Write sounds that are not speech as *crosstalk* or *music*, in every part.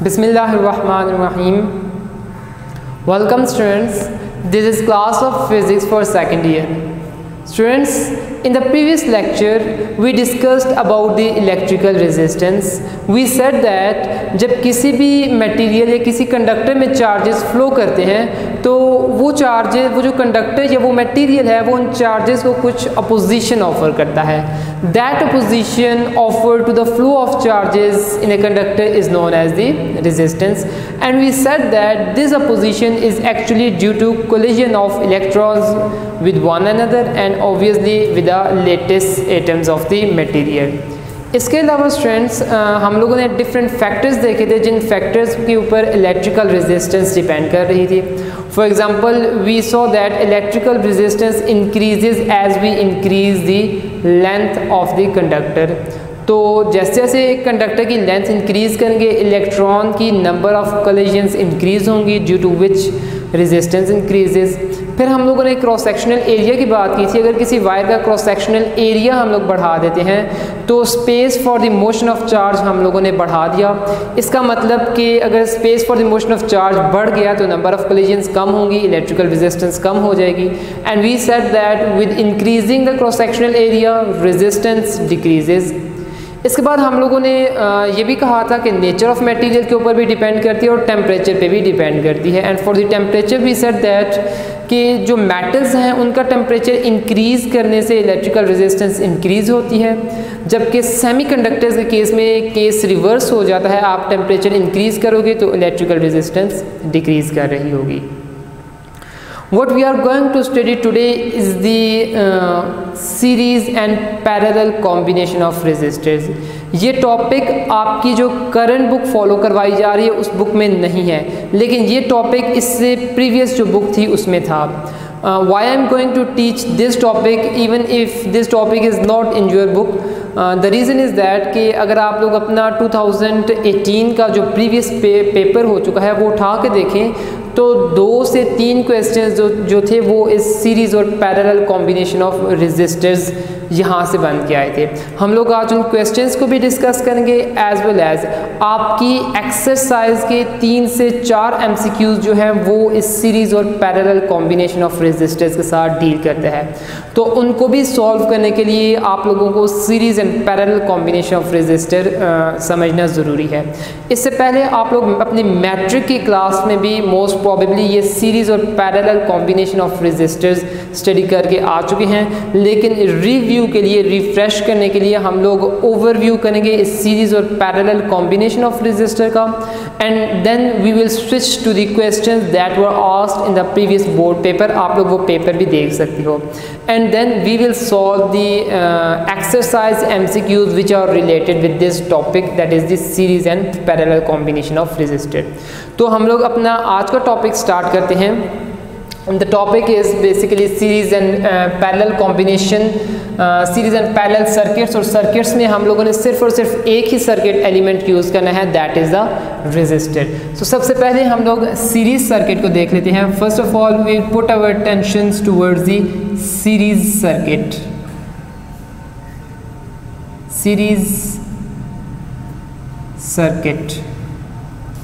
Bismillahirrahmanirrahim. Welcome students. This is class of physics for second year. Students, in the previous lecture we discussed about the electrical resistance. We said that जब किसी भी material या किसी conductor में charges flow करते हैं तो वो चार्जेस वो जो कंडक्टर या वो मटेरियल है वो उन चार्जेस को कुछ अपोजिशन ऑफ़र करता है that opposition offer to the flow of charges in a conductor is known as the resistance and we said that this opposition is actually due to collision of electrons with one another and obviously with latest atoms of the material. इसके अलावा students हम लोगों ने different factors देखे थे जिन factors के ऊपर electrical resistance depend कर रही थी। For example we saw that electrical resistance increases as we increase the length of the conductor तो जैसे जैसे कंडक्टर की लेंथ इंक्रीज़ करेंगे इलेक्ट्रॉन की नंबर ऑफ़ कलेजन्स इंक्रीज़ होंगी due to which resistance increases फिर हम लोगों ने क्रॉस सेक्शनल एरिया की बात की थी। अगर किसी वायर का क्रॉस सेक्शनल एरिया हम लोग बढ़ा देते हैं तो space for the motion of charge हम लोगों ने बढ़ा दिया। इसका मतलब कि अगर space for the motion of charge बढ़ गया तो नंबर ऑफ़ कलिजन्स कम होंगी इलेक्ट्रिकल रेजिस्टेंस कम हो जाएगी। And we set that with increasing the cross sectional area resistance decreases इसके बाद हम लोगों ने ये भी कहा था कि नेचर ऑफ़ मटेरियल के ऊपर भी डिपेंड करती है और टेम्परेचर पे भी डिपेंड करती है। And for the temperature we set that कि जो मेटल्स हैं, उनका टेम्परेचर इंक्रीज़ करने से इलेक्ट्रिकल रेजिस्टेंस इंक्रीज़ होती है। जबकि सेमीकंडक्टर्स के केस में केस रिवर्स हो जाता है। आप टेम्परेचर इंक्रीज़ करोगे तो इलेक्ट्रिकल रेजिस्टेंस डिक्रीज़ कर रही होगी। What we are going to study today is the uh, series and parallel combination of resistors ये टॉपिक आपकी जो करंट बुक फॉलो करवाई जा रही है उस बुक में नहीं है लेकिन ये टॉपिक इससे प्रीवियस जो बुक थी उसमें था why why I'm going to teach this topic even if this topic is not in your book the reason is that कि अगर आप लोग अपना 2018 का जो प्रीवियस पे, पेपर हो चुका है वो उठा के देखें तो दो से तीन क्वेश्चन जो जो थे वो इस सीरीज़ और पैरेलल कॉम्बिनेशन ऑफ़ रेजिस्टर्स यहाँ से बन के आए थे। हम लोग आज उन क्वेश्चंस को भी डिस्कस करेंगे एज वेल एज आपकी एक्सरसाइज के तीन से चार एम जो हैं, वो इस सीरीज़ और पैरेलल कॉम्बिनेशन ऑफ़ रेजिस्टर्स के साथ डील करते हैं। तो उनको भी सॉल्व करने के लिए आप लोगों को series and parallel combination of resistor समझना ज़रूरी है। इससे पहले आप लोग अपनी मैट्रिक की क्लास में भी मोस्ट प्रॉबेबली ये सीरीज़ और parallel combination of resistors study करके आ चुके हैं, लेकिन रिव्यू रिव्यू के लिए रिफ्रेश करने के लिए हम लोग ओवरव्यू करेंगे इस सीरीज़ और पैरेलल कॉम्बिनेशन ऑफ़ रजिस्टर का। And then we will switch to the questions that were asked in the previous board paper आप लोग वो पेपर भी देख सकती हो। And then we will solve the exercise M C Qs which are related with this topic that is this series and parallel combination of resistor तो हम लोग अपना आज का टॉपिक स्टार्ट करते हैं। The topic is basically series and uh, parallel combination series and parallel circuits और circuits में हम लोगों ने सिर्फ़ और सिर्फ़ एक ही सर्किट एलिमेंट यूज़ करना है that is the resistor so सबसे पहले हम लोग सीरीज़ सर्किट को देख लेते हैं। First of all we put our attention towards the series circuit series circuit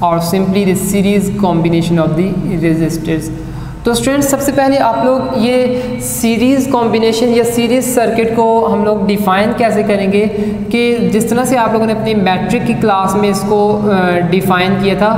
और simply the series combination of the resistors तो स्टूडेंट्स सबसे पहले आप लोग ये सीरीज़ कॉम्बिनेशन या सीरीज़ सर्किट को हम लोग डिफ़ाइन कैसे करेंगे कि जिस तरह से आप लोगों ने अपनी मैट्रिक की क्लास में इसको डिफ़ाइन किया था,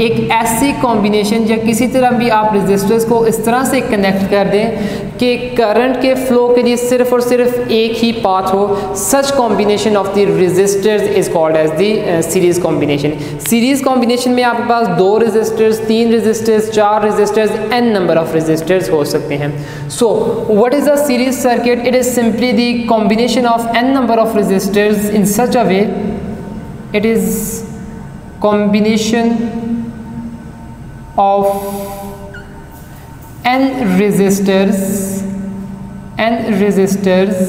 एक ऐसी कॉम्बिनेशन या किसी तरह भी आप रजिस्टर्स को इस तरह से कनेक्ट कर दें कि करंट के फ्लो के लिए सिर्फ़ और सिर्फ़ एक ही पाथ हो। Such combination of the resistors is called as the series combination series combination में आपके पास दो रजिस्टर्स तीन रजिस्टर्स चार resistors n number of resistors हो सकते हैं। So what is the series circuit it is simply the combination of n number of resistors in such a way it is combination of n resistors n resistors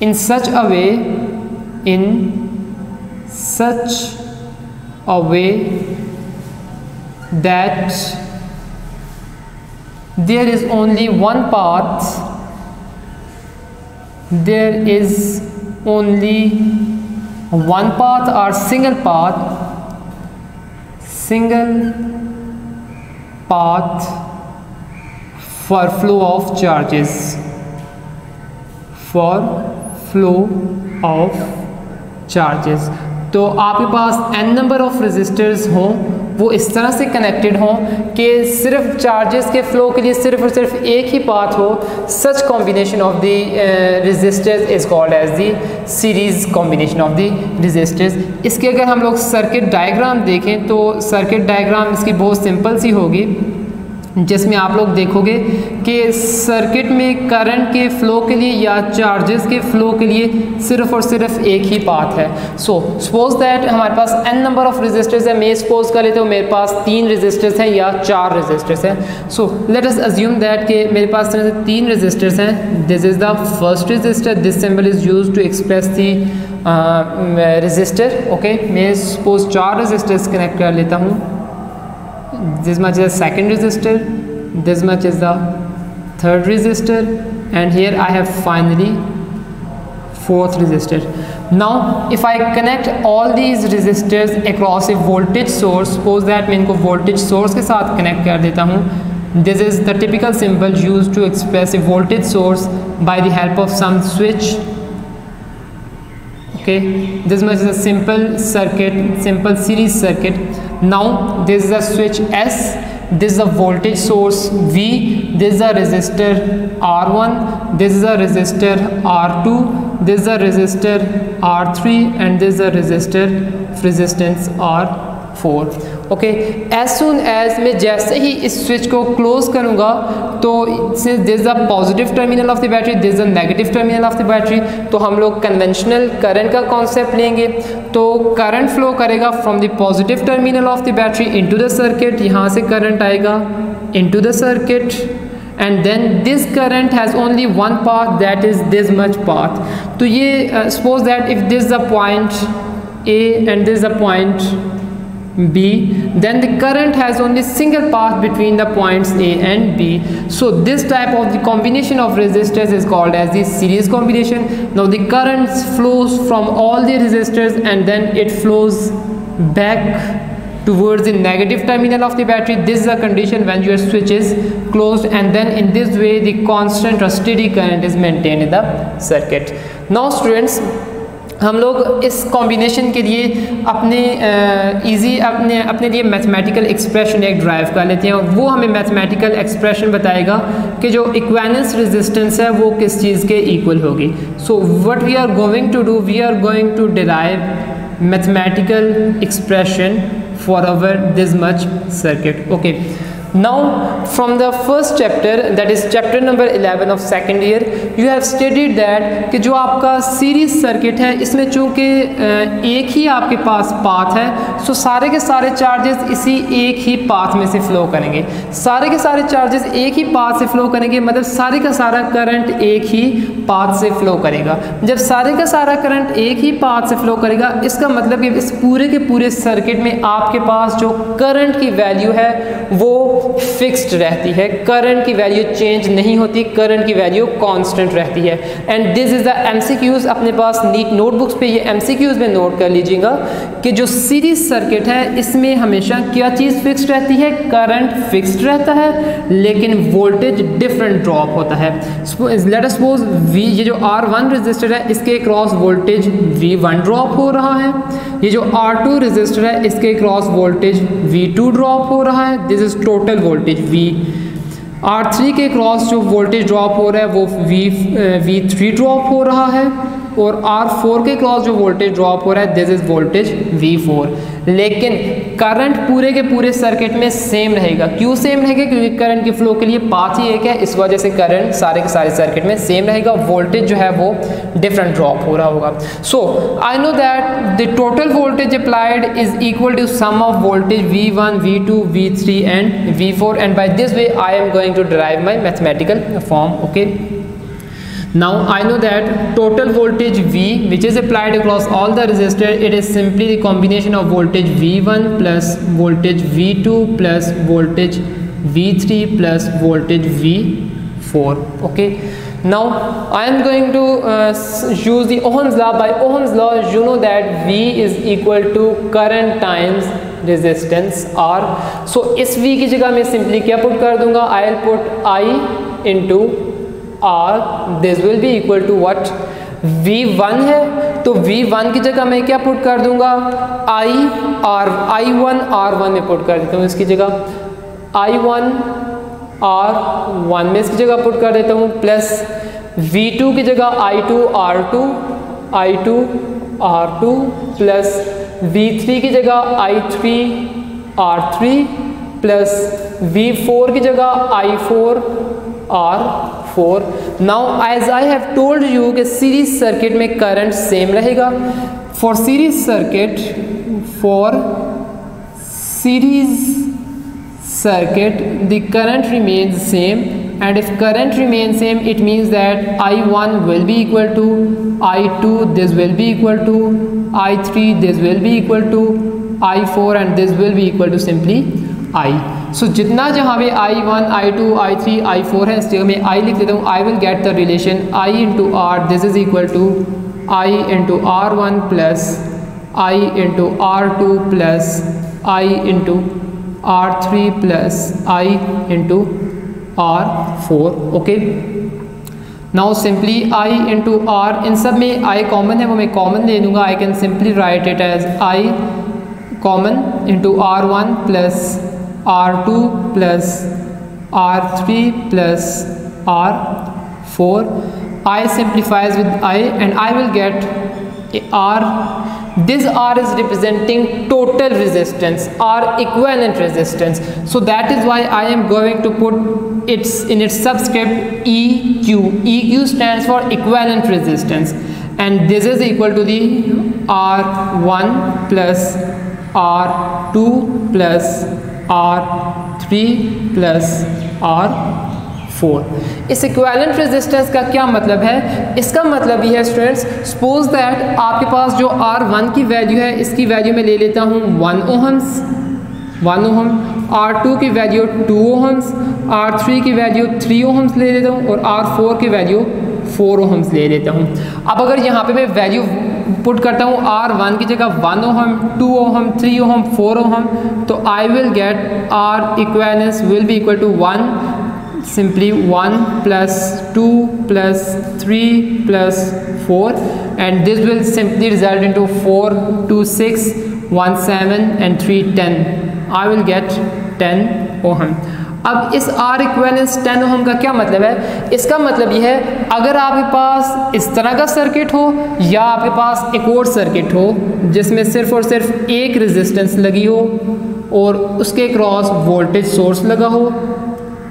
in such a way in such a way that there is only one path there is only one path or single path single path for flow of charges. For flow of charges. तो आपके पास n number of resistors हों, वो इस तरह से connected हों कि सिर्फ़ चार्जेस के फ़्लो के लिए सिर्फ़ और सिर्फ़ एक ही पाथ हो such combination of the resistors is called as the series combination of the resistors इसके अगर हम लोग सर्किट डायग्राम देखें तो सर्किट डायग्राम इसकी बहुत सिंपल सी होगी। जिसमें आप लोग देखोगे कि सर्किट में करंट के फ़्लो के लिए या चार्जेस के फ़्लो के लिए सिर्फ़ और सिर्फ़ एक ही पाथ है। सो सपोज़ दैट हमारे पास एन नंबर ऑफ़ रजिस्टर्स है, मैं सपोज़ कर लेते हो मेरे पास तीन रजिस्टर्स हैं या चार रजिस्टर्स हैं। So let us assume that कि मेरे पास तरह से तीन रजिस्टर्स हैं। This is the first resistor this symbol is use to express the resistor okay मैं सपोज़ चार रजिस्टर्स कनेक्ट कर लेता हूँ। this much is the second resistor this much is the third resistor and here I have finally fourth resistor now if I connect all these resistors across a voltage source suppose that मैं इनको voltage source के साथ connect कर देता हूँ this is the typical symbol used to express a voltage source by the help of some switch okay this much is a simple circuit simple series circuit now this is a switch S this is a voltage source V this is a resistor R1 this is a resistor R2 this is a resistor R3 and this is a resistor resistance R4 okay as soon as मैं जैसे ही इस switch को close करूँगा तो since this the positive terminal of the battery this the negative terminal of the battery तो हम लोग कन्वेंशनल करंट का कॉन्सेप्ट लेंगे। तो करंट फ्लो करेगा from the positive terminal of the battery into the circuit यहाँ से करंट आएगा into the circuit and then this current has only one path that is this much path. तो ये suppose that if a point A and this is a point B then the current has only single path between the points A and B. So this type of the combination of resistors is called as the series combination. Now the current flows from all the resistors and then it flows back towards the negative terminal of the battery. This is a condition when your switch is closed and then in this way the constant or steady current is maintained in the circuit. Now students हम लोग इस combination के लिए अपने easy अपने अपने लिए mathematical expression एक ड्राइव कर लेते हैं और वो हमें मैथमेटिकल एक्सप्रेशन बताएगा कि जो इक्वानेंस रेजिस्टेंस है वो किस चीज़ के इक्वल होगी। So what we are going to do we are going to derive mathematical expression for our this much circuit okay now, from the first chapter, that is chapter number 11 of second year, you have studied that कि जो आपका series circuit है, इसमें चूँकि एक ही आपके पास पाथ है सो सारे के सारे चार्जेस इसी एक ही पाथ में से फ्लो करेंगे। सारे के सारे चार्जेस एक ही पाथ से फ्लो करेंगे मतलब सारे का सारा करंट एक ही पाथ से फ्लो करेगा। जब सारे का सारा करंट एक ही पाथ से फ्लो करेगा, इसका मतलब कि इस पूरे के पूरे सर्किट में आपके पास जो करंट की वैल्यू है, वो फिक्स्ड रहती है। करंट की वैल्यू चेंज नहीं होती। करंट की वैल्यू कांस्टेंट रहती है। And this is the MCQs अपने पास नीट नोटबुक्स पे ये एमसीक्यूज में नोट कर लीजिएगा कि जो सीरीज़ सर्किट है, इसमें हमेशा क्या चीज़ फिक्स्ड रहती है? करंट फिक्स्ड रहता है, लेकिन वोल्टेज डिफरेंट ड्रॉप होता है। लेट सपोज़ वी ये जो आर वन रजिस्टर है, इसके cross voltage V one drop हो रहा है। ये जो आर टू रजिस्टर है, इसके cross voltage V two drop हो रहा है। This is total voltage V R three के क्रॉस जो वोल्टेज ड्रॉप हो रहा है, वो वी वी थ्री ड्रॉप हो रहा है। और आर फोर के क्रॉस जो वोल्टेज ड्रॉप हो रहा है this is voltage V four लेकिन करंट पूरे के पूरे सर्किट में सेम रहेगा। क्यों सेम रहेगा? क्योंकि करंट के फ्लो के लिए पाथ ही एक है। इस वजह से करंट सारे के सारे सर्किट में सेम रहेगा। वोल्टेज जो है वो डिफरेंट ड्रॉप हो रहा होगा। So I know that the total voltage applied is equal to sum of voltage V one V two V three and V four and by this way I am going to drive my mathematical form okay Now I know that total voltage V which is applied across all the resistor it is simply the combination of voltage V1 plus voltage V2 plus voltage V3 plus voltage V4 okay now I am going to uh, use the Ohm's law by Ohm's law you know that V is equal to current times resistance R so इस V की जगह मैं simply क्या put कर दूँगा I'll put I into R this will be equal to what? V1 है तो V1 की जगह मैं क्या पुट कर दूँगा? I R I1 R1 में पुट कर देता हूँ इसकी जगह। I1 R1 में इसकी जगह पुट कर देता हूँ प्लस V2 की जगह I2 R2 I2 R2 plus we V3 की जगह I3 R3 प्लस V4 की जगह I4 four now as I have told you कि सीरीज़ सर्किट में करंट सेम रहेगा. For series circuit for series circuit the current remains same and if current remain same it means that I one will be equal to I two this will be equal to I three this will be equal to I four and this will be equal to simply I so so, जितना जहाँ पे I one I two I three I four है इस जगह में I लिख देता हूँ। I will get the relation I into R this is equal to I into R one plus I into R two plus I into R three plus I into R four okay now simply I into R इन सब में I common है वो मैं common ले लूँगा I can simply write it as I common into R one plus R2 plus R3 plus R4 I simplifies with I and I will get R. This R is representing total resistance or equivalent resistance. So that is why I am going to put its in its subscript EQ EQ stands for equivalent resistance. And this is equal to the R1 plus R2 plus R three plus R four इस equivalent resistance का क्या मतलब है? इसका मतलब ये है students suppose that आपके पास जो आर वन की वैल्यू है, इसकी वैल्यू मैं ले लेता हूँ one ohms one ohm R two की value two ohms R three की वैल्यू थ्री ओहम्स ले लेता हूँ और आर फोर की वैल्यू फोर ओहम्स ले लेता हूँ. अब अगर यहाँ पे मैं वैल्यू पुट करता हूँ आर वन की जगह वन ओ हम टू ओ हम थ्री ओ हम फोर ओ हम तो I will get R equivalence will be equal to one simply one plus two plus three plus four and this will simply result in two four two six one seven and three ten I will get ten ohm अब इस R equivalence ten ohm का क्या मतलब है? इसका मतलब यह है, अगर आपके पास इस तरह का सर्किट हो, या आपके पास एक और सर्किट हो, जिसमें सिर्फ़ और सिर्फ़ एक रेजिस्टेंस लगी हो, और उसके क्रॉस वोल्टेज सोर्स लगा हो।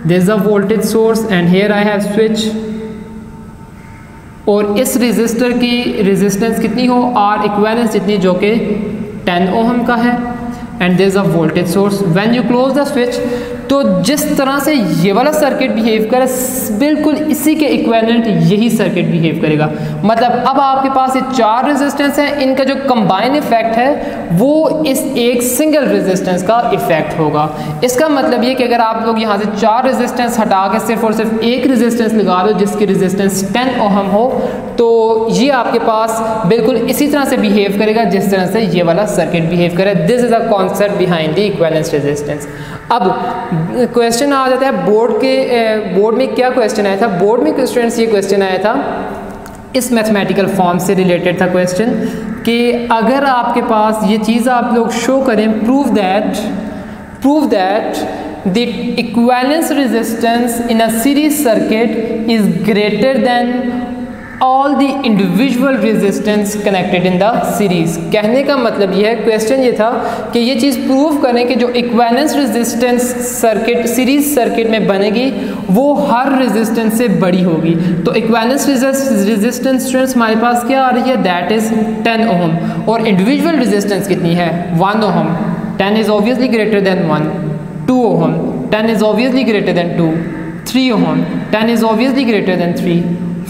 This a voltage source and here I have switch और इस रजिस्टर की रेजिस्टेंस कितनी हो? आर इक्वेलेंस जितनी जो कि 10 ओहम का है। And there is a voltage source when you close the switch तो जिस तरह से ये वाला सर्किट बिहेव करे, बिल्कुल इसी के इक्वेलेंट यही सर्किट बिहेव करेगा। मतलब अब आपके पास ये चार रेजिस्टेंस हैं, इनका जो कंबाइन इफ़ेक्ट है, वो इस एक सिंगल रेजिस्टेंस का इफ़ेक्ट होगा। इसका मतलब ये कि अगर आप लोग यहाँ से चार रेजिस्टेंस हटा के सिर्फ़ और सिर्फ़ एक रेजिस्टेंस लगा दो, जिसकी रेजिस्टेंस टेन ओहम हो तो ये आपके पास बिल्कुल इसी तरह से बिहेव करेगा, जिस तरह से ये वाला सर्किट बिहेव करे। This is a concept behind the equivalence resistance अब क्वेश्चन आ जाता है बोर्ड के बोर्ड में क्या क्वेश्चन आया था? बोर्ड में स्टूडेंट्स ये क्वेश्चन आया था, इस मैथमेटिकल फॉर्म से रिलेटेड था क्वेश्चन कि अगर आपके पास ये चीज़ आप लोग शो करें prove that prove that the equivalence resistance in a series circuit is greater than all the individual resistance connected in the series कहने का मतलब यह है क्वेश्चन ये था कि ये चीज़ प्रूव करें कि जो equivalence resistance circuit series circuit में बनेगी, वो हर रेजिस्टेंस से बड़ी होगी। तो इक्वेलेंस रेजिस्टेंस स्टूडेंट्स हमारे पास क्या आ रही है? दैट इज़ टेन ओहम और इंडिविजुअल रेजिस्टेंस कितनी है? One ohm ten is obviously greater than one two ohm ten is obviously greater than two three ohm ten is obviously greater than three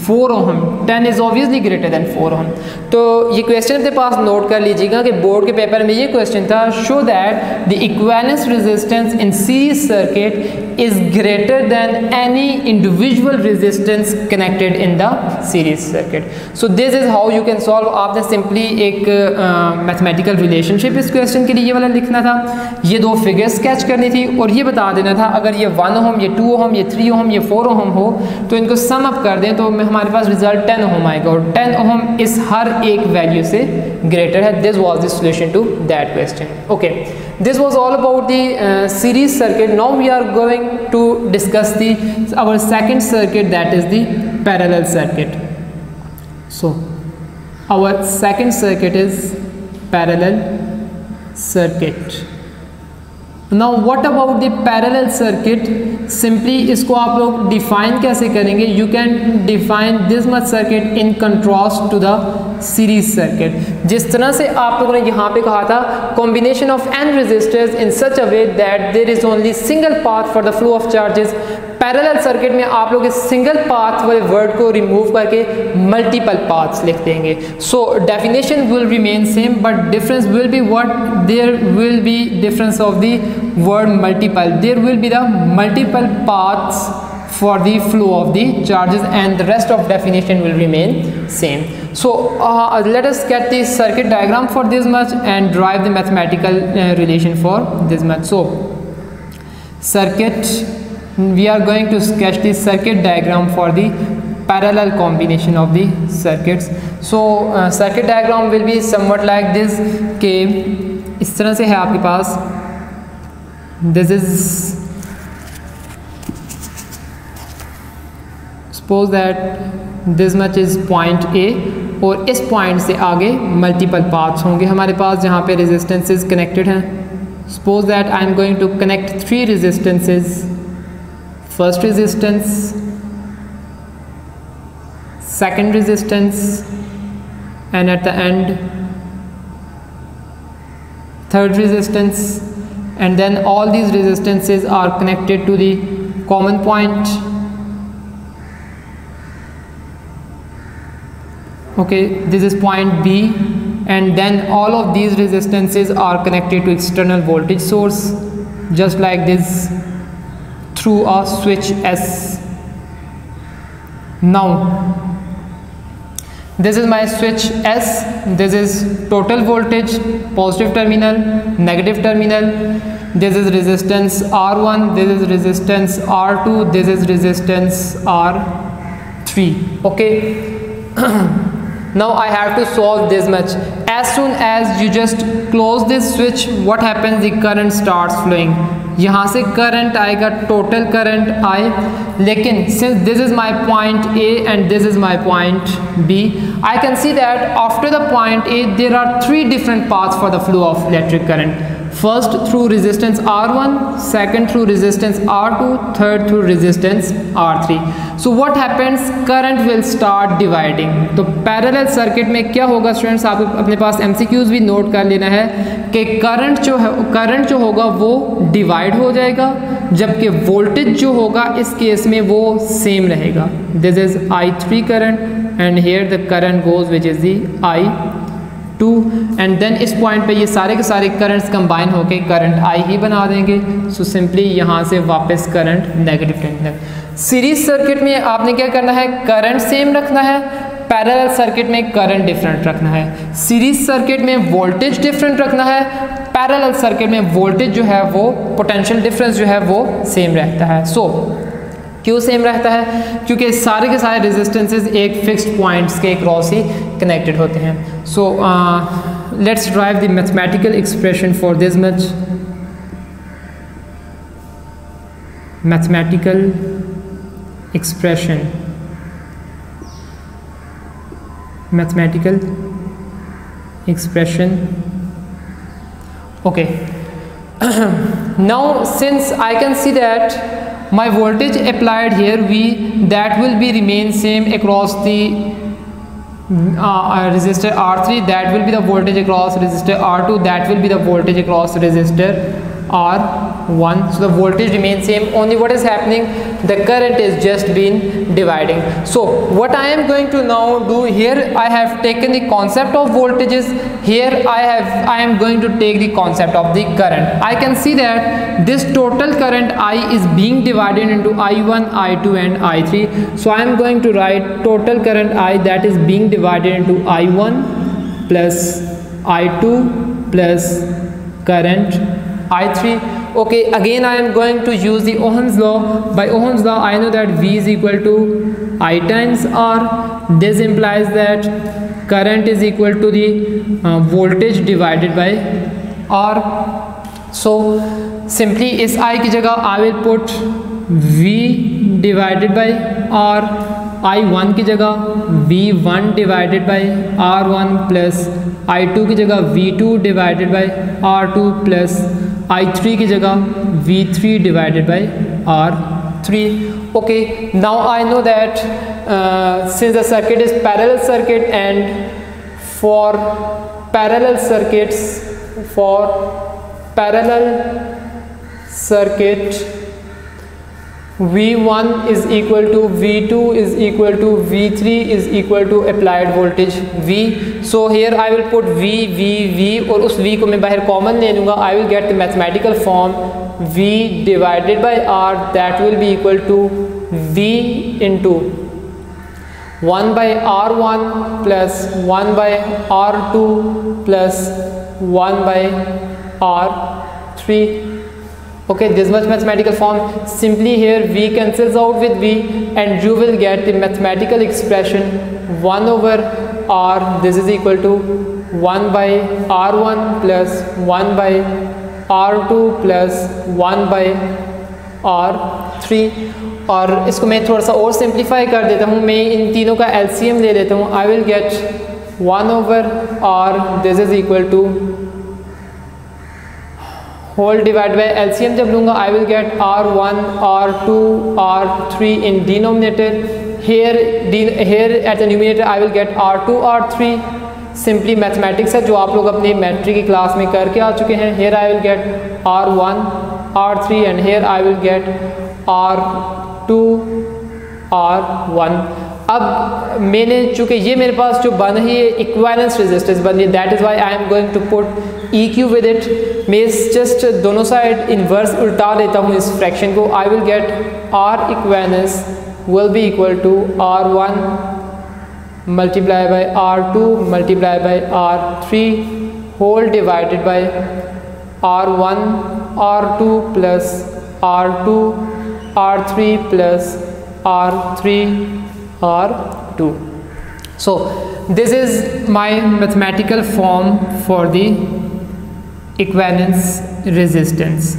four ohm ten is obviously greater than four ohm तो ये question अपने पास note कर लीजिएगा कि board के paper में ये क्वेश्चन था show that the equivalence resistance in series circuit is greater than any individual resistance connected in the series circuit so this is how you can solve आपने सिंपली एक mathematical uh, relationship इस question के लिए ये वाला लिखना था। ये दो फिगर स्केच करनी थी और ये बता देना था अगर ये वन ओहम ये टू ओहम ये थ्री ओहम ये फोर ओहम हो तो इनको सम अप कर दें तो हमारे पास रिज़ल्ट टेन ओम आएगा और 10 ओम इस हर एक वैल्यू से ग्रेटर है। This was the solution to that question okay this was all about the series circuit now we are going to discuss the our second circuit that is the circuit so our second circuit is parallel circuit now what about the parallel circuit simply इसको आप लोग define कैसे करेंगे? You can define this much circuit in contrast to the series circuit जिस तरह से आप लोगों ने यहाँ पे कहा था combination of an resistors in such a way that there is only single path for the flow of charges parallel circuit में आप लोग सिंगल पाथ वाले वर्ड को रिमूव करके मल्टीपल पाथ्स लिख देंगे। So definition will remain same but difference will be what there will be difference of the word multiple there will be the multiple paths for the flow of the charges and the rest of definition will remain same so let us get this circuit diagram for this much and derive the mathematical relation for this much so circuit we are going to sketch the circuit diagram for the parallel combination of the circuits so uh, circuit diagram will be somewhat like this के इस तरह से है आपके पास this is suppose that this much is point A और इस point से आगे मल्टीपल पाथ्स होंगे हमारे पास जहाँ पे रेजिस्टेंसेस कनेक्टेड हैं suppose that I am going to connect three resistances first resistance second resistance and at the end third resistance. And then all these resistances are connected to the common point. Okay this is point B. And then all of these resistances are connected to external voltage source just like this through a switch S. Now, this is my switch S, this is total voltage, positive terminal, negative terminal, this is resistance R1, this is resistance R2, this is resistance R3, okay. *clears throat* now I have to solve this much. As soon as you just close this switch, what happens? The current starts flowing यहाँ से current आएगा total current आए। लेकिन since this is my point A and this is my point B I can see that after the point A there are three different path for the flow of electric current first through resistance R1 second through resistance R2 third through resistance R3 so what happens current will start dividing तो parallel circuit में क्या होगा students आप अपने पास MCQs भी note कर लेना है कि करंट जो है करंट जो होगा वो डिवाइड हो जाएगा जबकि वोल्टेज जो होगा इस केस में वो सेम रहेगा this is I three current and here the current goes which is the I two and then इस पॉइंट पे ये सारे के सारे करंट्स कंबाइन होके करंट आई ही बना देंगे। सो सिंपली यहाँ से वापस current negative terminal series circuit में आपने क्या करना है? करंट सेम रखना है पैरेलल सर्किट में करंट डिफरेंट रखना है। सीरीज़ सर्किट में वोल्टेज डिफरेंट रखना है पैरेलल सर्किट में वोल्टेज जो है वो पोटेंशियल डिफरेंस जो है वो सेम रहता है। सो so, क्यों सेम रहता है? क्योंकि सारे के सारे रेजिस्टेंसेज एक फिक्स्ड पॉइंट्स के क्रॉस ही कनेक्टेड होते हैं। So let's derive the mathematical expression for this much mathematical expression mathematical expression okay now since I can see that my voltage applied here V that will be remain same across the uh, uh resistor R3 that will be the voltage across resistor R2 that will be the voltage across resistor R1 so the voltage remains same. Only what is happening the current is just been dividing. So what I am going to now do here I have taken the concept of voltages. Here I have I am going to take the concept of the current. I can see that this total current I is being divided into I1 I2 and I3 so I am going to write total current I that is being divided into I1 plus I2 plus current I3 okay again I am going to use the Ohm's law by Ohm's law I know that V is equal to I times R this implies that current is equal to the uh, voltage divided by R so simply is I की जगह I will put V divided by R I1 की जगह V1 divided by R1 plus I2 की जगह V2 divided by R2 I three की जगह V three divided by R three okay now I know that since the circuit is parallel circuit and for parallel circuits for parallel circuit V1 to V two is equal to V three is equal to applied voltage V so here I will put V V V और उस V को मैं बाहर common ले लूँगा। I will get the mathematical form V divided by R that will be equal to V into one by R one plus one by R two plus one by R three okay this much mathematical form simply here v cancels out with v and you will get the mathematical expression 1 over r this is equal to 1 by r1 plus 1 by r2 plus 1 by r3 और इसको मैं थोड़ा सा और simplify कर देता हूँ मैं इन तीनों का एलसीएम ले लेता हूँ I will get 1 over R this is equal to whole divide by LCM जब लूँगा I will get R one R two R three in denominator here here at the numerator I will get R two R three simply mathematics है, जो आप लोग अपनी matric की class में करके आ चुके हैं. Here I will get R one R three and here I will get R two R one अब मैंने चूँकि ये मेरे पास जो बन है इक्वालेंस रेजिस्टेंस बन रही है that is why I am going to put E Q with it मैं इस जस्ट दोनों साइड इन्वर्स उल्टा देता हूँ इस फ्रैक्शन को. I will get R equivalence will be equal to R one multiply by R two multiply by R three whole divided by R one R two plus R two R three plus R three R2. So this is my mathematical form for the equivalence resistance.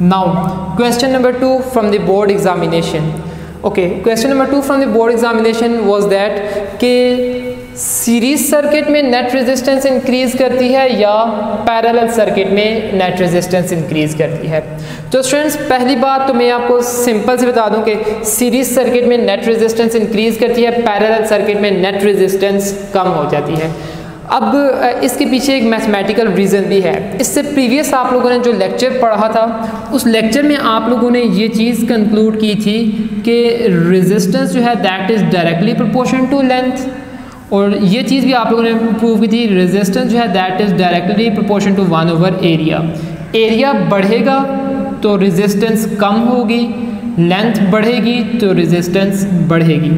Now question number 2 from the board examination. Okay, question number 2 from the board examination was that ke series circuit में net resistance increase करती है या parallel circuit में net resistance increase करती है? तो students पहली बात तो मैं आपको सिंपल से बता दूँ कि सीरीज़ सर्किट में नेट रेजिस्टेंस इंक्रीज करती है पैरेलल सर्किट में नेट रेजिस्टेंस कम हो जाती है। अब इसके पीछे एक मैथमेटिकल रीज़न भी है। इससे प्रीवियस आप लोगों ने जो लेक्चर पढ़ा था, उस लेक्चर में आप लोगों ने ये चीज़ कंक्लूड की थी कि रेजिस्टेंस जो है that is directly proportion to length और ये चीज़ भी आप लोगों ने प्रूव की थी रेजिस्टेंस जो है that is directly proportion to one over area area बढ़ेगा तो रेजिस्टेंस कम होगी लेंथ बढ़ेगी तो रेजिस्टेंस बढ़ेगी.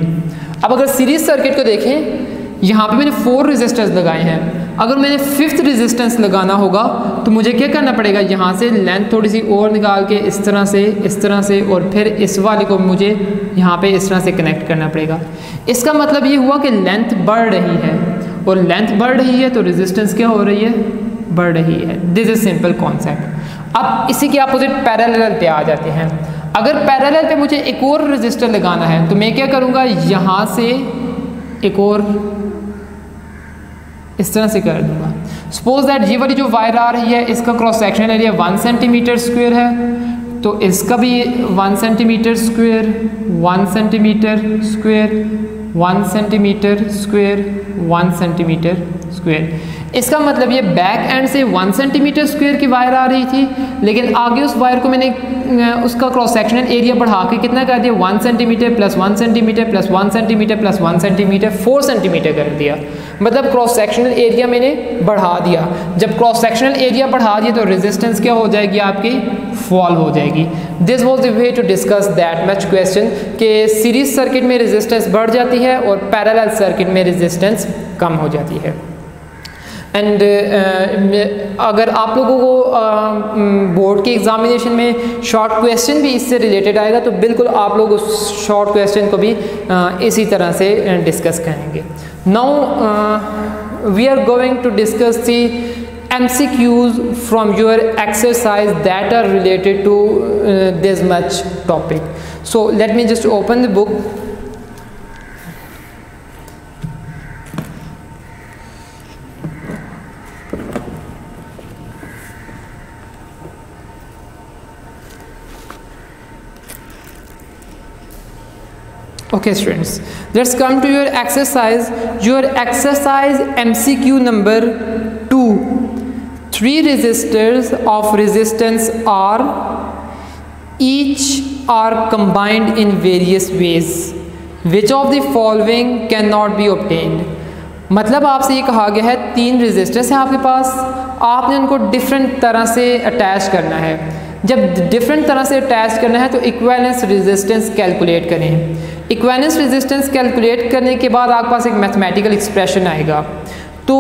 अब अगर सीरीज़ सर्किट को देखें, यहाँ पे मैंने फोर रेजिस्टेंस लगाए हैं. अगर मैंने फिफ्थ रेजिस्टेंस लगाना होगा तो मुझे क्या करना पड़ेगा? यहाँ से लेंथ थोड़ी सी और निकाल के इस तरह से, इस तरह से और फिर इस वाले को मुझे यहाँ पे इस तरह से कनेक्ट करना पड़ेगा। इसका मतलब ये हुआ कि लेंथ बढ़ रही है। और लेंथ बढ़ रही है तो रेजिस्टेंस क्या हो रही है? बढ़ रही है। दिस इज़ सिंपल कॉन्सेप्ट अब इसी के अपोजिट पैरेलल पे आ जाते हैं। अगर पैरेलल पे मुझे एक और रजिस्टर लगाना है तो मैं क्या करूँगा? यहाँ से एक और इस तरह से कर दूँगा। सपोज़ दैट ये वाली जो वायर आ रही है, इसका cross section area one centimetre square है तो इसका भी one centimetre square one centimetre square one centimetre square one centimetre square इसका मतलब ये बैक एंड से वन सेंटीमीटर स्क्वेयर की वायर आ रही थी, लेकिन आगे उस वायर को मैंने उसका क्रॉस सेक्शनल एरिया बढ़ा के कितना कर दिया? One centimetre plus one centimetre plus one centimetre plus one centimetre four centimetre कर दिया। मतलब क्रॉस सेक्शनल एरिया मैंने बढ़ा दिया। जब क्रॉस सेक्शनल एरिया बढ़ा दिया तो रेजिस्टेंस क्या हो जाएगी? आपकी फॉल हो जाएगी। This was the way to discuss that much question कि सीरीज़ सर्किट में रेजिस्टेंस बढ़ जाती है और पैरेलल सर्किट में रेजिस्टेंस कम हो जाती है। एंड uh, अगर आप लोगों को बोर्ड uh, के एग्ज़ामिनेशन में शॉर्ट क्वेश्चन भी इससे रिलेटेड आएगा तो बिल्कुल आप लोग उस शॉर्ट क्वेश्चन को भी uh, इसी तरह से डिस्कस करेंगे। Now we are going to discuss the M C Qs your exercise exercise that are related to this much topic so let me just open the book. Okay students let's come to your exercise your exercise Q number two three resistors of resistance R each are combined in various ways which of the following can not be obtained मतलब आपसे ये कहा गया है, तीन registers हैं आपके पास। आपने उनको डिफरेंट तरह से अटैच करना है। जब डिफरेंट तरह से अटैच करना है तो इक्वेलेंस रेजिस्टेंस कैलकुलेट करें। इक्वेलेंस रेजिस्टेंस कैलकुलेट करने के बाद आपके पास एक मैथमेटिकल एक्सप्रेशन आएगा। तो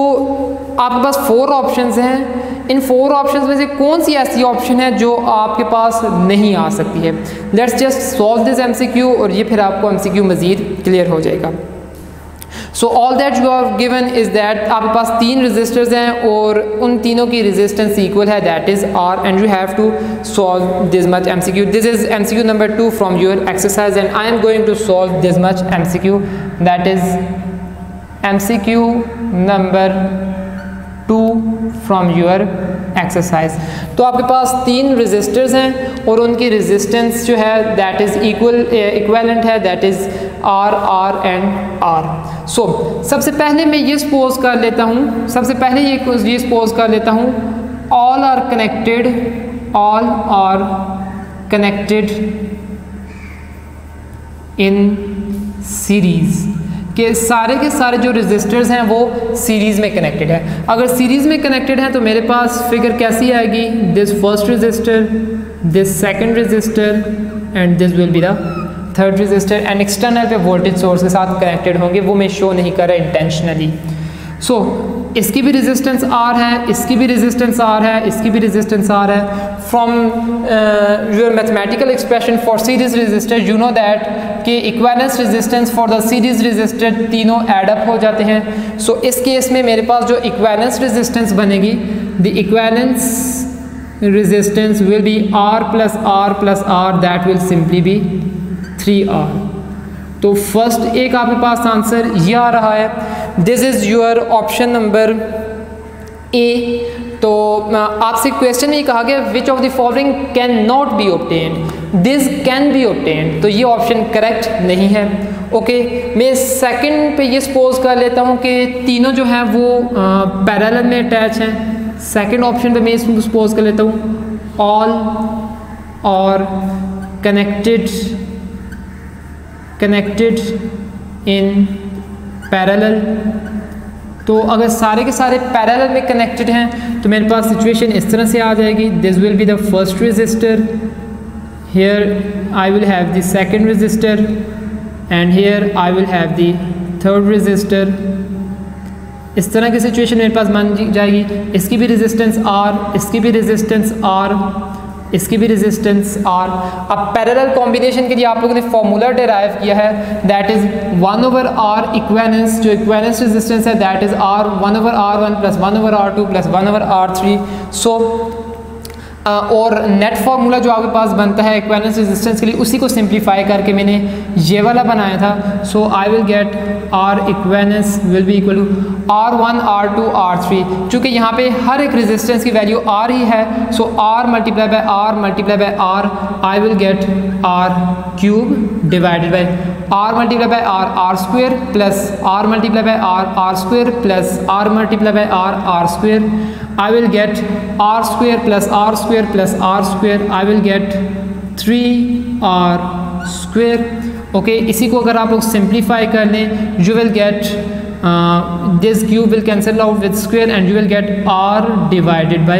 आपके पास फोर ऑप्शंस हैं। इन फोर ऑप्शंस में से कौन सी ऐसी ऑप्शन है जो आपके पास नहीं आ सकती है? Let's just solve this MCQ और ये फिर आपको एमसीक्यू मज़ीद क्लियर हो जाएगा। So all that you are given is that आपके पास तीन रजिस्टर्स हैं और उन तीनों की रेजिस्टेंस इक्वल है that is R and you have to solve this much M C Q this is M C Q number two from your exercise and I am going to solve this much M C Q that is M C Q number two from your exercise तो आपके पास तीन registers हैं और उनकी resistance जो है that is equal equivalent है that is R R and R so सबसे पहले मैं ये सपोज़ कर लेता हूँ, सबसे पहले ये ये सपोज़ कर लेता हूँ all are connected all are connected in series कि सारे के सारे जो रजिस्टर्स हैं वो सीरीज़ में कनेक्टेड है। अगर सीरीज़ में कनेक्टेड है तो मेरे पास फिगर कैसी आएगी? This first resistor this second resistor and this will be the third resistor and external पे वोल्टेज सोर्स के साथ कनेक्टेड होंगे वो मैं शो नहीं कर रहा इंटेंशनली सो so, इसकी भी रेजिस्टेंस आर है इसकी भी रेजिस्टेंस आर है इसकी भी रेजिस्टेंस आर है। From your mathematical expression for series resistor you know that कि equivalence resistance for the series resistor तीनों एडअप हो जाते हैं। सो so, इस केस में मेरे पास जो इक्वालेंस रेजिस्टेंस बनेगी the equivalence resistance will be R plus R plus R that will simply be three R तो फ़र्स्ट एक आपके पास आंसर ये आ रहा है। This is your option number A तो आपसे क्वेश्चन में ये कहा गया which of the following can not be obtained this can be obtained तो ये ऑप्शन करेक्ट नहीं है. ओके okay, मैं सेकंड पे ये सपोज़ कर लेता हूँ कि तीनों जो हैं वो पैरेलल में अटैच हैं. सेकंड ऑप्शन पे मैं इसको सपोज़ कर लेता हूँ all are connected connected in parallel तो अगर सारे के सारे पैरेलल में कनेक्टेड हैं तो मेरे पास सिचुएशन इस तरह से आ जाएगी। This will be the first resistor here I will have the second resistor and here I will have the third resistor इस तरह की सिचुएशन मेरे पास मान जाएगी। इसकी भी रेजिस्टेंस आर इसकी भी रेजिस्टेंस आर इसकी भी रेजिस्टेंस आर अब पैरेलल कॉम्बिनेशन के लिए आप लोगों ने फॉर्मूला डेराइव किया है that is one over R equivalence जो इक्वेलेंस रेजिस्टेंस है that is R one over R one plus one over R two plus one over R three so और नेट फार्मूला जो आपके पास बनता है इक्वेलेंस रेजिस्टेंस के लिए, उसी को सिंप्लीफाई करके मैंने ये वाला बनाया था। So I will get R equivalence will be equal to R one R two R three चूँकि यहाँ पे हर एक रेजिस्टेंस की वैल्यू आर ही है so R multiply by R multiply by R I will get R cube divided by R multiply by R R square plus R multiply by R R square plus R multiply by R R square I will get r square plus r square plus r square I will get 3r square okay इसी को अगर आप लोग simplify कर लें will get uh, this cube will cancel out with square and you will get r divided by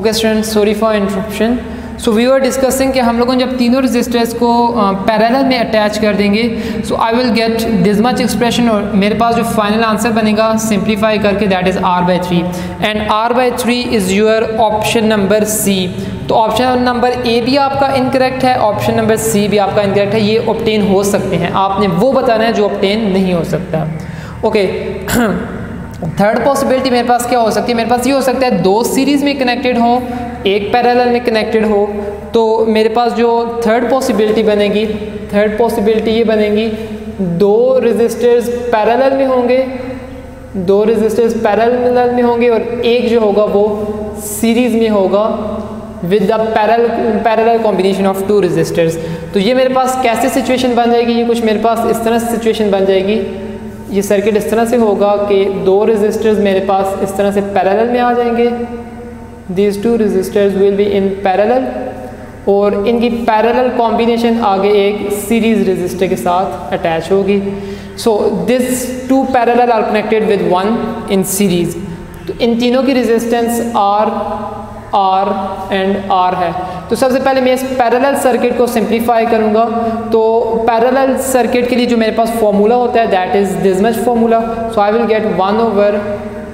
okay students sorry for interruption so we are discussing कि हम लोगों जब तीनों रजिस्टर्स को पैरेलल में अटैच कर देंगे so I will get this much expression और मेरे पास जो फाइनल आंसर बनेगा सिंप्लीफाई करके that is R by three and R by three is your option number C तो ऑप्शन नंबर ए भी आपका इनकरेक्ट है ऑप्शन नंबर सी भी आपका इनकरेक्ट है, ये ऑप्टेन हो सकते हैं। आपने वो बताना है जो ऑप्टेन नहीं हो सकता। Okay okay. *clears throat* थर्ड पॉसिबिलिटी मेरे पास क्या हो सकती है? मेरे पास ये हो सकता है, दो सीरीज़ में कनेक्टेड हो एक पैरेलल में कनेक्टेड हो तो मेरे पास जो थर्ड पॉसिबिलिटी बनेगी थर्ड पॉसिबिलिटी ये बनेगी, दो रेजिस्टर्स पैरेलल में होंगे, दो रेजिस्टर्स पैरेलल में होंगे और एक जो होगा वो सीरीज़ में होगा with the parallel parallel combination of two resistors तो ये मेरे पास कैसे सिचुएशन बन जाएगी? ये कुछ मेरे पास इस तरह से सिचुएशन बन जाएगी। ये सर्किट इस तरह से होगा कि दो रेजिस्टर्स मेरे पास इस तरह से पैरेलल में आ जाएँगे। These two resistors will be in parallel और इनकी पैरेलल कॉम्बिनेशन आगे एक सीरीज़ रेजिस्टर के साथ अटैच होगी। So this two parallel are connected with one in series तो इन तीनों की resistance R R and R है। तो सबसे पहले मैं इस पैरेलल सर्किट को सिंप्लीफाई करूँगा। तो पैरेलल सर्किट के लिए जो मेरे पास फॉर्मूला होता है that is this much formula so I will get one over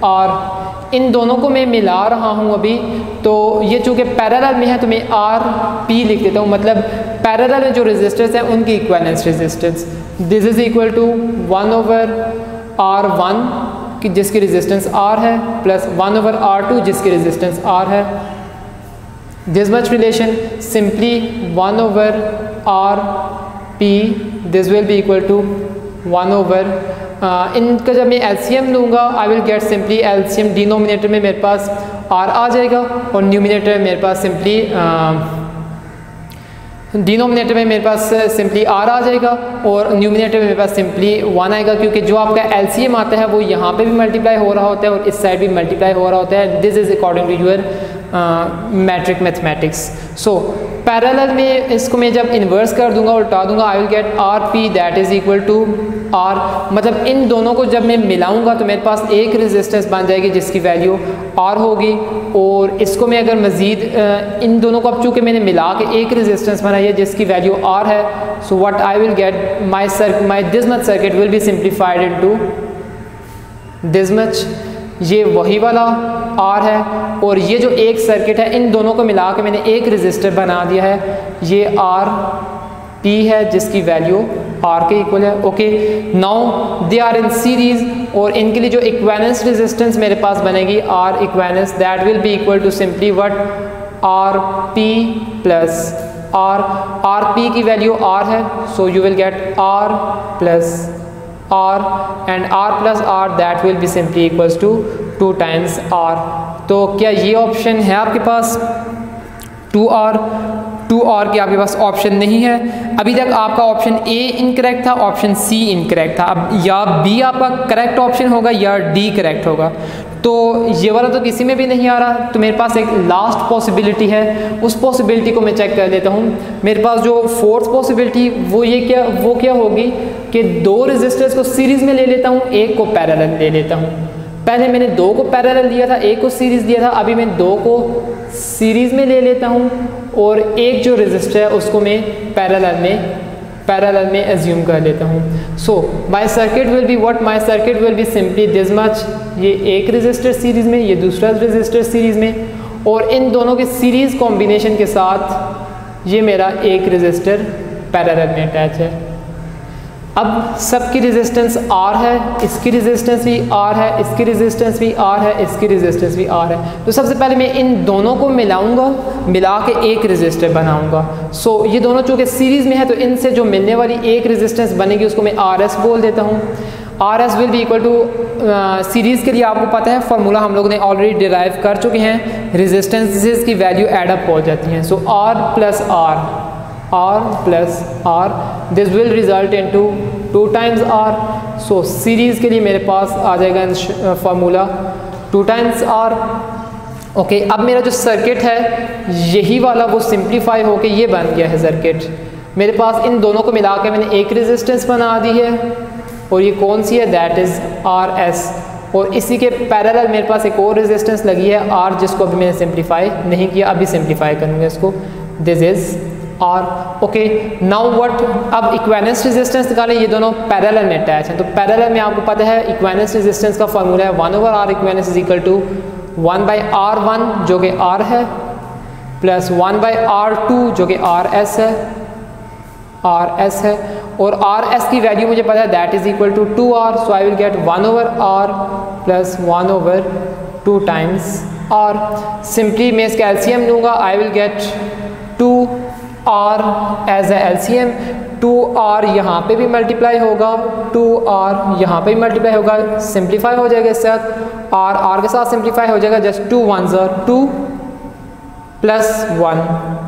R इन दोनों को मैं मिला रहा हूँ अभी तो ये चूँकि पैरेलल में है तो मैं आर पी लिख देता हूँ। मतलब पैरेलल में जो रेजिस्टेंस है, उनकी equivalence resistance this is equal to one over R one की जिसकी रेजिस्टेंस आर है plus one over R two जिसकी रेजिस्टेंस आर है। This much relation simply one over R P this will be equal to one over इनका जब मैं LCM लूँगा I will get simply LCM denominator में मेरे पास आर आ जाएगा और न्यूमिनेटर में मेरे पास सिंपली डिनोमिनेटर में मेरे पास सिंपली आर आ जाएगा और न्यूमिनेटर में मेरे पास सिंपली वन आएगा क्योंकि जो आपका एलसीएम आता है, वो यहाँ पे भी मल्टीप्लाई हो रहा होता है और इस साइड भी मल्टीप्लाई हो रहा होता है। This is according to your matric mathematics so parallel में इसको मैं जब इन्वर्स कर दूँगा, उल्टा दूँगा I will get R P that is equal to R मतलब इन दोनों को जब मैं मिलाऊँगा तो मेरे पास एक रेजिस्टेंस बन जाएगी, जिसकी वैल्यू आर होगी। और इसको मैं अगर मज़ीद इन दोनों को अब चूँकि मैंने मिला के एक रेजिस्टेंस बनाई है, जिसकी वैल्यू आर है so what I will get my sir my this much circuit will be simplified into this much ये वही वाला आर है और ये जो एक सर्किट है, इन दोनों को मिला के मैंने एक रजिस्टर बना दिया है। ये आर पी है, जिसकी वैल्यू आर के इक्वल है। Okay now they are in series और इनके लिए जो इक्वेलेंस रेजिस्टेंस मेरे पास बनेगी R equivalence that will be equal to simply what R P plus R R P की वैल्यू आर है so you will get R plus r and r plus r, that will be simply equals to 2 times r. तो क्या ये option है आपके पास? 2r 2r की आपके पास option नहीं है। अभी तक आपका ऑप्शन ए इनकरेक्ट था ऑप्शन सी इनकरेक्ट था। अब या बी आपका करेक्ट ऑप्शन होगा या डी करेक्ट होगा। तो ये वाला तो किसी में भी नहीं आ रहा। तो मेरे पास एक लास्ट पॉसिबिलिटी है। उस पॉसिबिलिटी को मैं चेक कर लेता हूँ। मेरे पास जो फोर्थ पॉसिबिलिटी वो ये क्या, वो क्या होगी कि दो रजिस्टर्स को सीरीज़ में ले लेता हूँ, एक को पैरेलल ले लेता हूँ। पहले मैंने दो को पैरेलल दिया था, एक को सीरीज़ दिया था, अभी मैं दो को सीरीज़ में ले लेता हूँ और एक जो रजिस्टर है, उसको मैं पैरेलल में पैरेलल में एज्यूम कर लेता हूँ। So my circuit will be what my circuit will be simply this much ये एक रजिस्टर सीरीज़ में, ये दूसरा रजिस्टर सीरीज़ में। और इन दोनों के सीरीज़ कॉम्बिनेशन के साथ ये मेरा एक रजिस्टर पैरेलल में अटैच है। अब सबकी रेजिस्टेंस आर है इसकी रेजिस्टेंस भी आर है इसकी रेजिस्टेंस भी आर है इसकी रेजिस्टेंस भी आर है। तो सबसे पहले मैं इन दोनों को मिलाऊँगा मिला के एक रेजिस्टर बनाऊँगा। सो so, ये दोनों चूँकि सीरीज़ में है तो इनसे जो मिलने वाली एक रेजिस्टेंस बनेगी उसको मैं आर एस बोल देता हूँ। R S will be equal to series के लिए आपको पता है फार्मूला हम लोग ने ऑलरेडी डिराइव कर चुके हैं। रेजिस्टेंसेज की वैल्यू एडअप हो जाती हैं। So R plus R R plus R this will result into two times R so series के लिए मेरे पास आ जाएगा formula two times R okay अब मेरा जो सर्किट है, यही वाला वो सिंप्लीफाई होके ये बन गया है सर्किट मेरे पास इन दोनों को मिला के मैंने एक रेजिस्टेंस बना दी है, और ये कौन सी है? दैट इज़ आर एस और इसी के पैरेलल मेरे पास एक और रेजिस्टेंस लगी है आर जिसको अभी मैंने सिंप्लीफाई नहीं किया, अभी सिंप्लीफाई करूँगा इसको. This is R okay now what अब इक्वेनेंस रेजिस्टेंस निकालें, ये दोनों पैरेलल में अटैच हैं। तो पैरेलल में आपको पता है इक्वेनेंस रेजिस्टेंस का फॉर्मूला है one over R equivalence is equal to one by R one जो कि आर है plus one by R two जो कि आर एस है आर एस है। और आर एस की वैल्यू मुझे पता है that is equal to two R so I will get one over R plus one over two times R simply मैं इसका एलसीएम लूँगा I will get R as a M two R यहाँ पर भी multiply होगा two are यहाँ पर भी मल्टीप्लाई होगा सिंप्लीफाई हो जाएगा इसके साथ। आर आर के साथ सिंप्लीफाई हो जाएगा जस्ट टू वन ज़र two plus one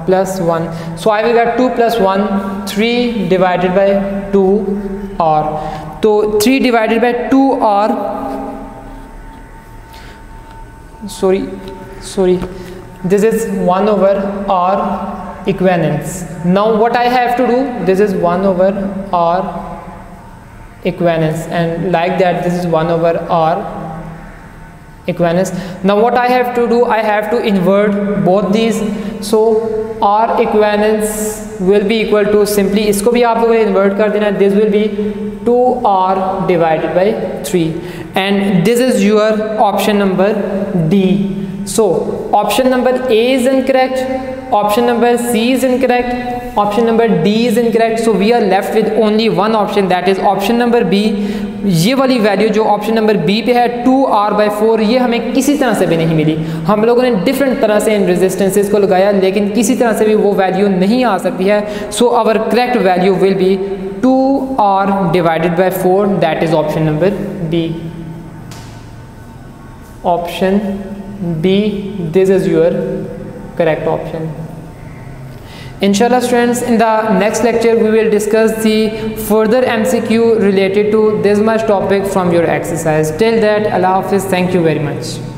plus one so I will get two plus one three divided by two R तो three divided by two R sorry sorry this is 1 over r equivalence now what I have to do this is 1 over r equivalence and like that this is 1 over r equivalence now what I have to do I have to invert both these so R equivalence will be equal to simply इसको भी आप लोगों ने invert कर देना this will be 2R divided by 3 and this is your option number D so, option number A is incorrect, option number C is incorrect, option number D is incorrect. So, we are left with only one option, that is option number B. ये वाली value जो option number b पे है two r by four ये हमें किसी तरह से भी नहीं मिली। हम लोगों ने डिफरेंट तरह से इन रेजिस्टेंसेज को लगाया, लेकिन किसी तरह से भी वो वैल्यू नहीं आ सकती है। So our correct value will be two R divided by four that is option number B option B this is your correct option. Inshallah students in the next lecture we will discuss the further MCQ related to this much topic from your exercise. Till that Allah Hafiz thank you very much.